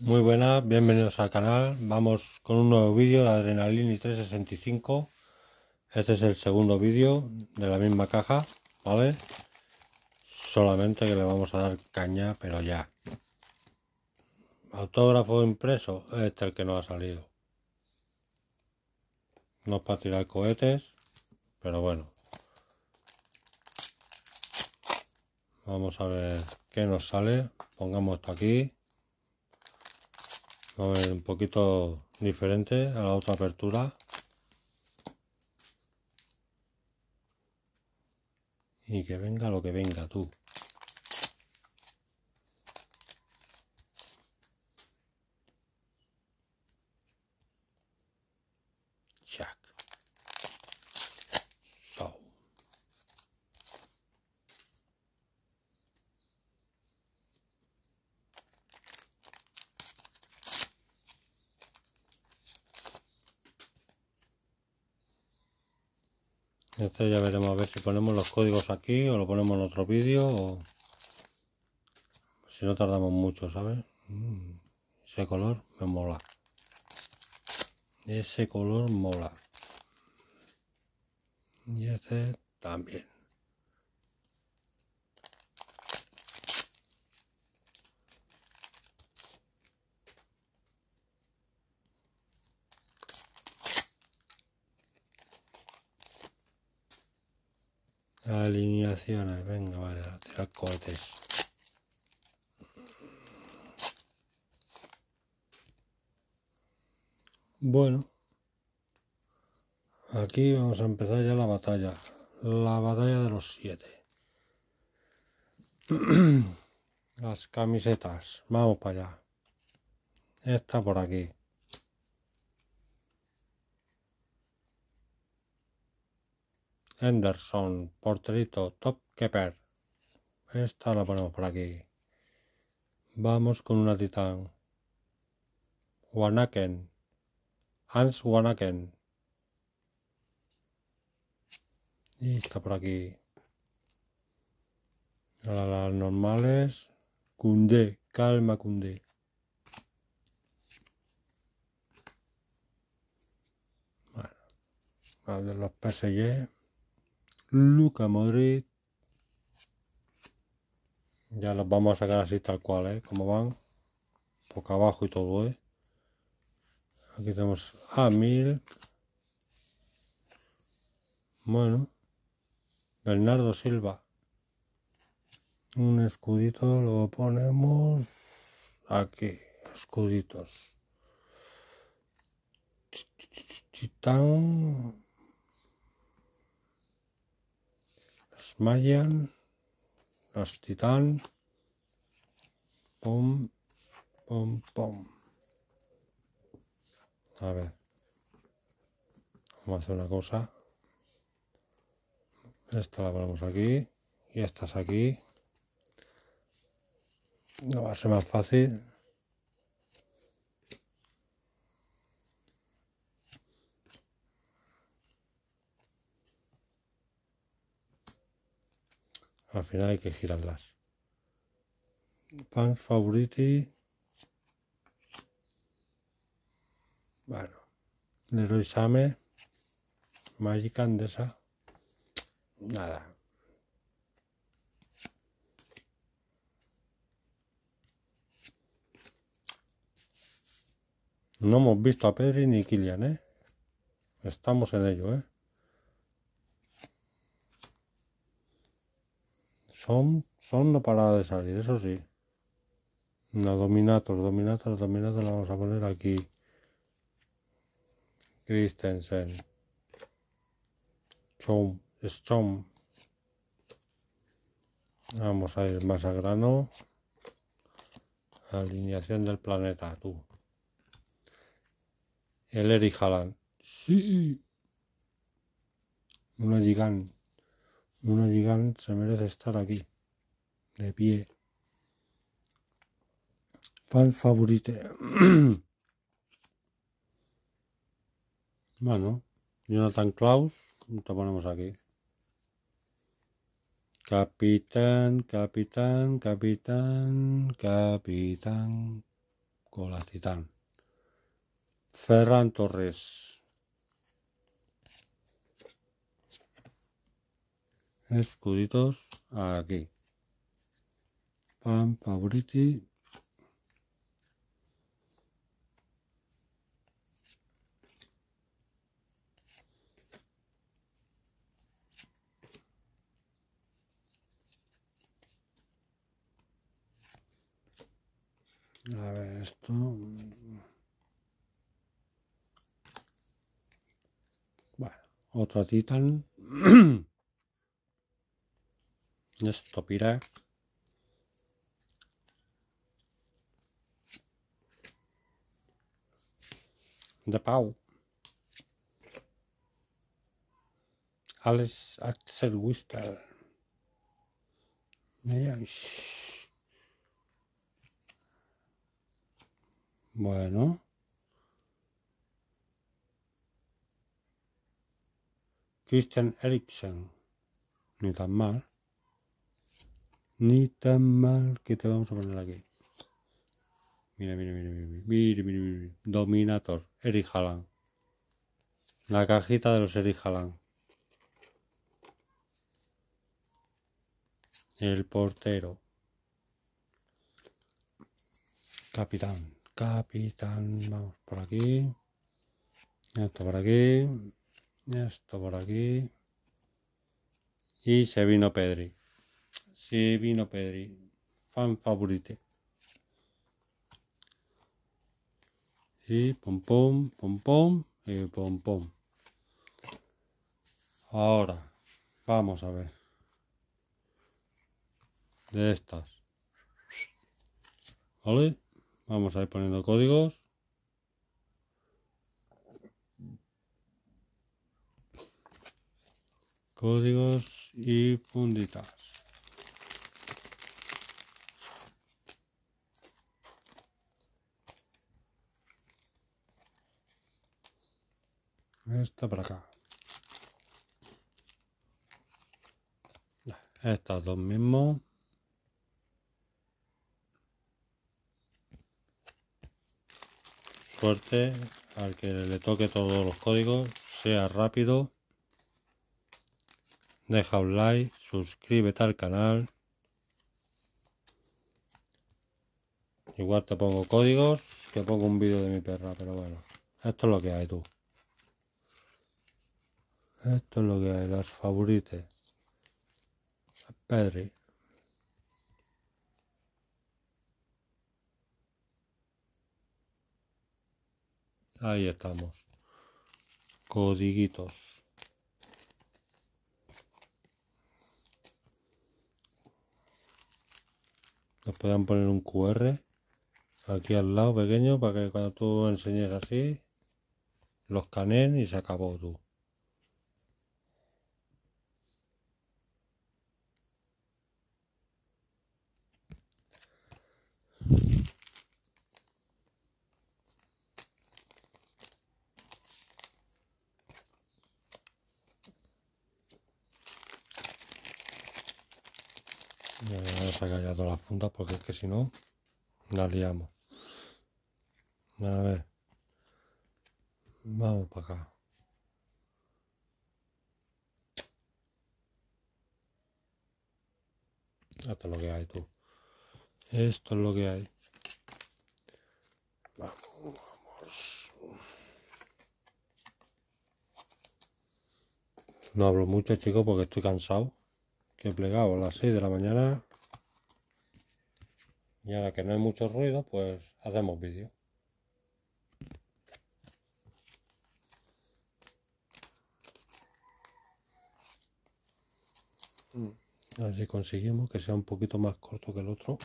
Muy buenas, bienvenidos al canal. Vamos con un nuevo vídeo de Adrenalini 365. Este es el segundo vídeo de la misma caja, ¿vale? Solamente que le vamos a dar caña, pero ya. Autógrafo impreso, este es el que no ha salido. No es para tirar cohetes, pero bueno. Vamos a ver qué nos sale. Pongamos esto aquí. A ver, un poquito diferente a la otra apertura. Y que venga lo que venga, tú. Este ya veremos a ver si ponemos los códigos aquí o lo ponemos en otro vídeo o si no tardamos mucho, ¿sabes? Mm, ese color me mola. Ese color mola. Y este también. Alineaciones, venga, vale, a tirar cohetes. Bueno, aquí vamos a empezar ya la batalla. La batalla de los siete. Las camisetas, vamos para allá. Esta por aquí. Henderson, porterito, top keeper. Esta la ponemos por aquí. Vamos con una titán. Wanaken. Hans Wanaken. Y está por aquí. Las normales. Kunde, calma Kunde. Bueno, los PSG. Luca Modric. Ya los vamos a sacar así tal cual, ¿eh? Como van. Poco abajo y todo, ¿eh? Aquí tenemos a Mil. Bueno. Bernardo Silva. Un escudito lo ponemos aquí. Escuditos. Titán. Mayan, los Titán, pum, pum, pum. A ver, vamos a hacer una cosa. Esta la ponemos aquí y estas aquí. No va a ser más fácil. Al final hay que girarlas. Fans favoriti. Bueno. Leroy Same. Magic Andesa. Nada. No hemos visto a Pedri ni Kilian, ¿eh? Estamos en ello, ¿eh? Son, son no para de salir, eso sí. No, Dominator, Dominator, Dominator la vamos a poner aquí. Christensen. Chom, Chom. Vamos a ir más a grano. Alineación del planeta, tú. El Eric Haaland. Sí. Una gigante. Una gigante se merece estar aquí, de pie. Fan favorite. bueno, Jonathan Klaus, te ponemos aquí. Capitán, capitán, capitán, capitán. Cola titán. Ferran Torres. Escuditos aquí. Pan Favoriti. A ver, esto. Bueno, otra Titan. esto pira. De Pau. Alex Axel. Veáis. Bueno. Christian Eriksen. Ni tan mal. Ni tan mal que te vamos a poner aquí. Mira, mira, mira, mira, mira, mira, mira. Dominator, Eric Haaland. La cajita de los Eric Haaland. El portero. Capitán, capitán. Vamos por aquí. Esto por aquí. Esto por aquí. Y se vino Pedri. Se vino Pedri. Fan favorite. Y pom pom, pom pom y pom pom. Ahora, vamos a ver. De estas. ¿Vale? Vamos a ir poniendo códigos. Códigos y funditas. Esta para acá. Estas dos mismos. Suerte al que le toque todos los códigos, sea rápido. Deja un like, suscríbete al canal. Igual te pongo códigos, que pongo un vídeo de mi perra, pero bueno, esto es lo que hay tú. Esto es lo que hay, las favorites. Pedri. Ahí estamos. Codiguitos. Nos pueden poner un QR aquí al lado pequeño para que cuando tú enseñes así los canen y se acabó tú. Voy a sacar ya todas las puntas porque es que si no, la liamos. A ver. Vamos para acá. Esto es lo que hay tú. Esto es lo que hay. Vamos. No hablo mucho, chicos, porque estoy cansado que he plegado a las 6 de la mañana y ahora que no hay mucho ruido pues hacemos vídeo. A ver si conseguimos que sea un poquito más corto que el otro.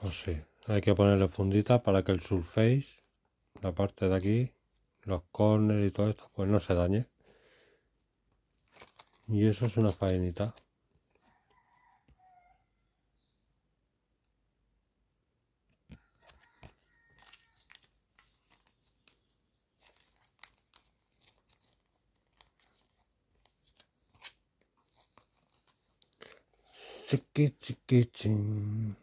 Pues sí, hay que ponerle funditas para que el surface, la parte de aquí, los corners y todo esto, pues no se dañe. Y eso es una faenita. chiqui chiqui chin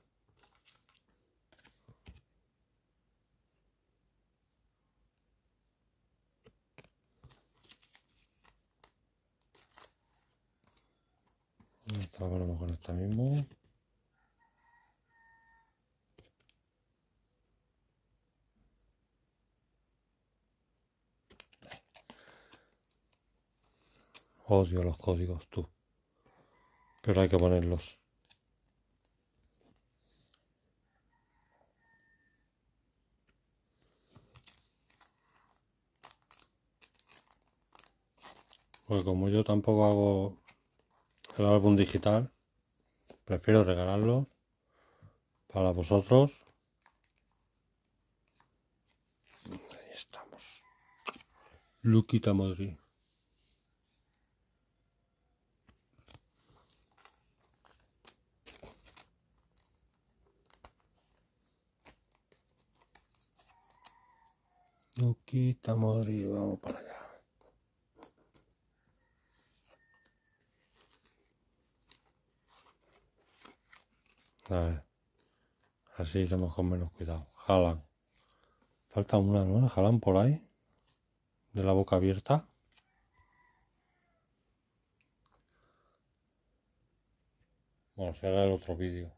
Esta con esta mismo. Odio los códigos, tú. Pero hay que ponerlos. Pues como yo tampoco hago el álbum digital, prefiero regalarlos para vosotros. Ahí estamos. Luquita Madrid. Luquita Madrid, vamos para allá. A ver. Así iremos con menos cuidado. Jalan. Falta una, ¿no? Jalan por ahí. De la boca abierta. Bueno, será el otro vídeo.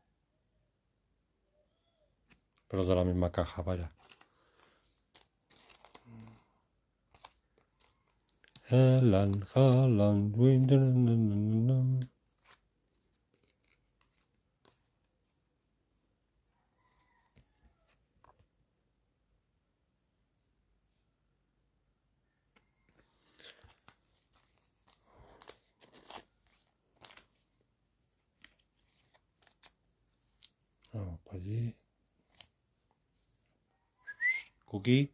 Pero de la misma caja, vaya Wind, Vamos allí. Cookie.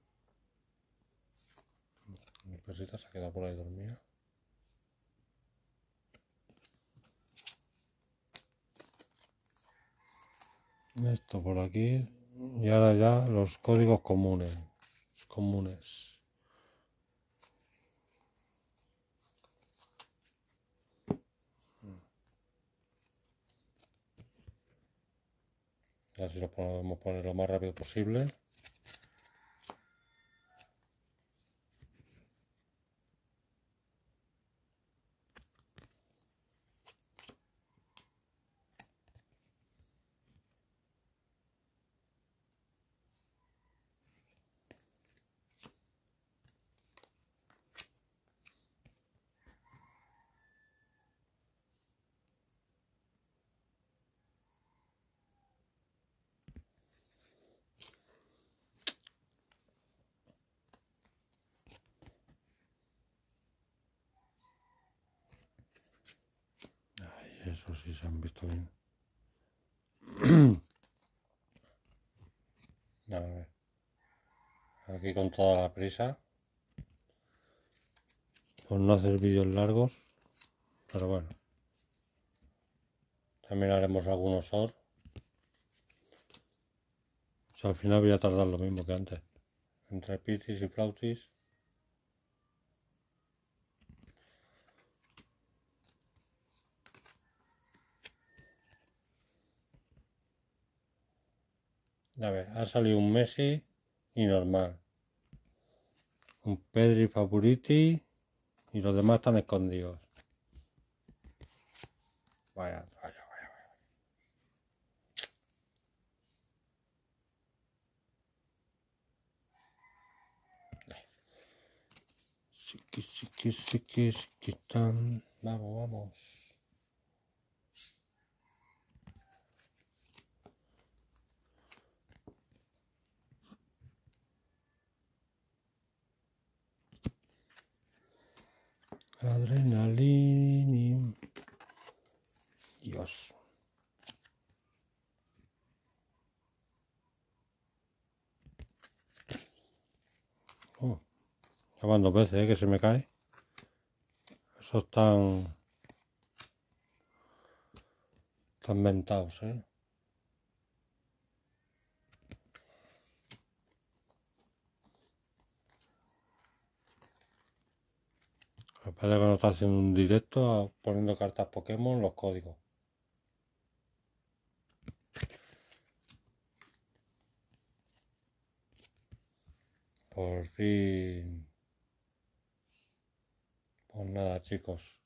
Mi perrita se ha quedado por ahí dormida. Esto por aquí. Y ahora ya los códigos comunes. Comunes. Así lo podemos poner lo más rápido posible. Eso sí se han visto bien. Aquí con toda la prisa. Por no hacer vídeos largos. Pero bueno. También haremos algunos OR. O sea, al final voy a tardar lo mismo que antes. Entre pitis y flautis. A ver, ha salido un Messi y normal. Un Pedri Favoriti y los demás están escondidos. Vaya, vaya, vaya, vaya. Sí que, sí que, sí que, sí que están. Vamos, vamos. Adrenalina. Dios. Oh, ya van dos veces ¿eh? que se me cae. Esos están... Están ventados, ¿eh? Parece que no está haciendo un directo poniendo cartas Pokémon, los códigos. Por fin. Pues nada, chicos.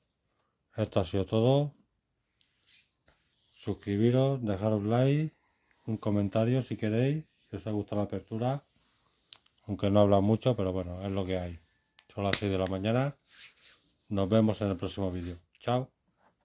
Esto ha sido todo. Suscribiros, dejar un like, un comentario si queréis, si os ha gustado la apertura. Aunque no habla mucho, pero bueno, es lo que hay. Son las 6 de la mañana. Nos vemos en el próximo vídeo. Chao.